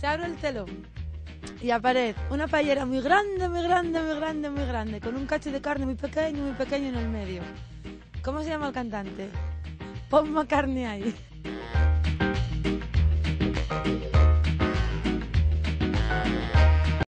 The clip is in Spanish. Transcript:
Se abre el telón y aparece una paellera muy grande, muy grande, muy grande, muy grande, con un cacho de carne muy pequeño, muy pequeño en el medio. ¿Cómo se llama el cantante? Paul carne ahí.